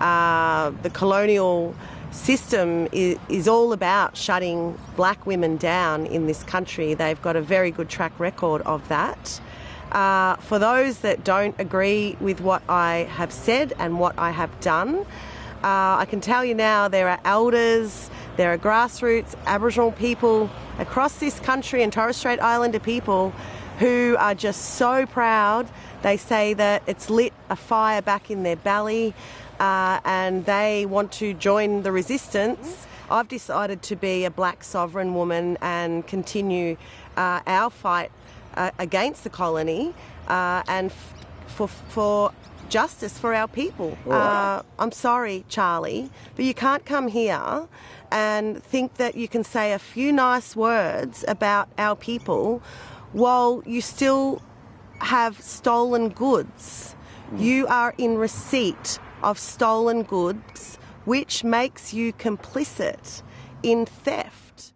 Uh, the colonial system is, is all about shutting black women down in this country. They've got a very good track record of that. Uh, for those that don't agree with what I have said and what I have done, uh, I can tell you now there are elders, there are grassroots Aboriginal people across this country and Torres Strait Islander people who are just so proud. They say that it's lit a fire back in their belly uh, and they want to join the resistance. I've decided to be a black sovereign woman and continue uh, our fight uh, against the colony uh, and f- for, for justice for our people. Uh, I'm sorry, Charlie, but you can't come here and think that you can say a few nice words about our people while you still have stolen goods. Mm. You are in receipt of stolen goods, which makes you complicit in theft.